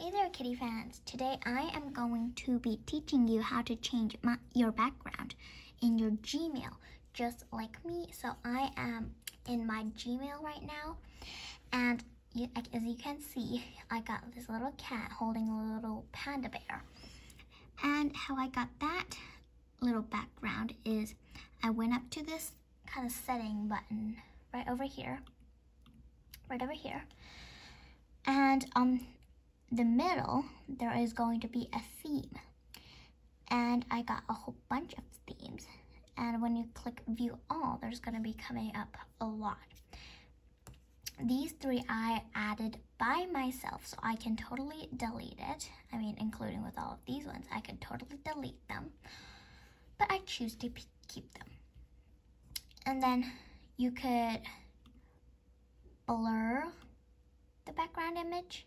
Hey there Kittie fans! Today I am going to be teaching you how to change my, your background in your Gmail just like me. So I am in my Gmail right now and you, as you can see I got this little cat holding a little panda bear and how I got that little background is I went up to this kind of setting button right over here right over here and um the middle, there is going to be a theme. And I got a whole bunch of themes. And when you click view all, there's gonna be coming up a lot. These three I added by myself, so I can totally delete it. I mean, including with all of these ones, I can totally delete them. But I choose to keep them. And then you could blur the background image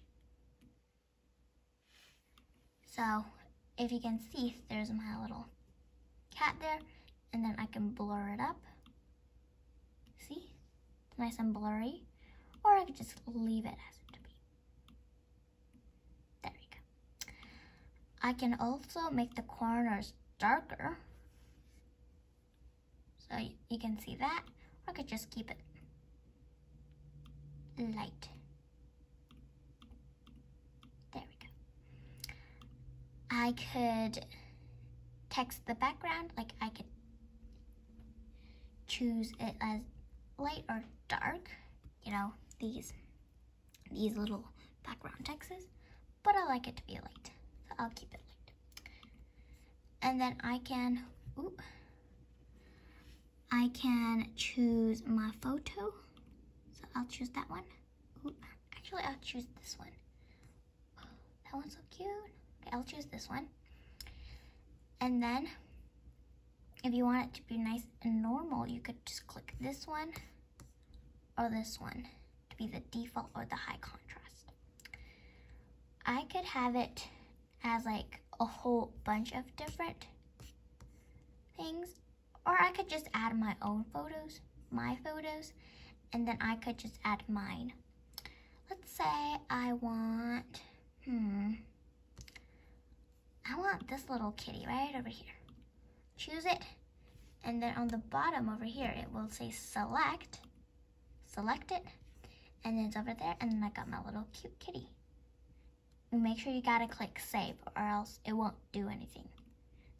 so if you can see, there's my little cat there, and then I can blur it up. See? It's nice and blurry. Or I could just leave it as it to be. There we go. I can also make the corners darker. So you can see that. Or I could just keep it light. I could text the background, like I could choose it as light or dark, you know, these, these little background texts, but I like it to be light, so I'll keep it light. And then I can, I can choose my photo, so I'll choose that one. Ooh, actually, I'll choose this one. Oh, that one's so cute. I'll choose this one. And then, if you want it to be nice and normal, you could just click this one or this one to be the default or the high contrast. I could have it as like a whole bunch of different things, or I could just add my own photos, my photos, and then I could just add mine. Let's say I want, hmm, I want this little kitty right over here. Choose it, and then on the bottom over here, it will say select. Select it, and then it's over there, and then I got my little cute kitty. make sure you gotta click save, or else it won't do anything.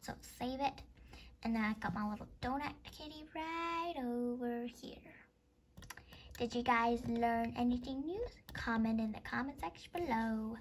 So save it, and then I got my little donut kitty right over here. Did you guys learn anything new? Comment in the comment section below.